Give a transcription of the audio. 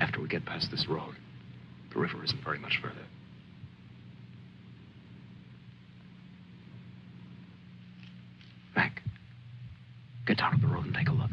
After we get past this road. The river isn't very much further. Mac, get down to the road and take a look.